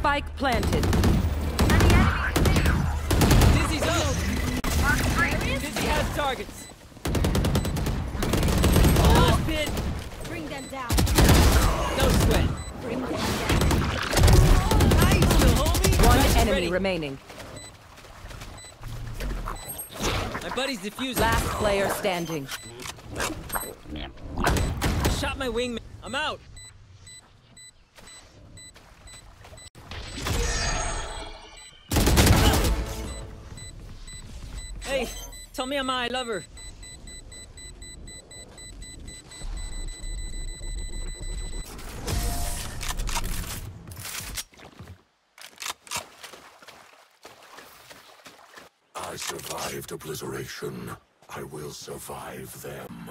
Spike planted. Dizzy's up. Dizzy has targets. Last pit. Bring them down. No sweat. Bring them down. Nice, little homie. One Rush enemy ready. remaining. My buddy's defusing. Last player standing. Shot my wingman. I'm out. Hey, tell me I'm I love her. I survived obliteration. I will survive them.